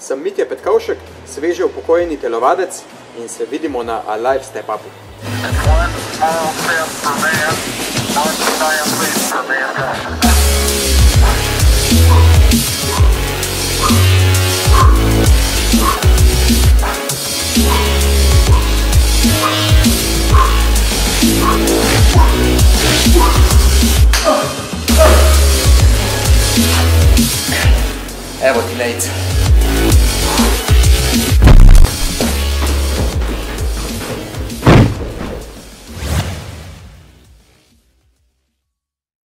Sem Mitja Petkovšek, sveže upokojeni telovadec in se vidimo na A Life Step Up. Evo ti lejce.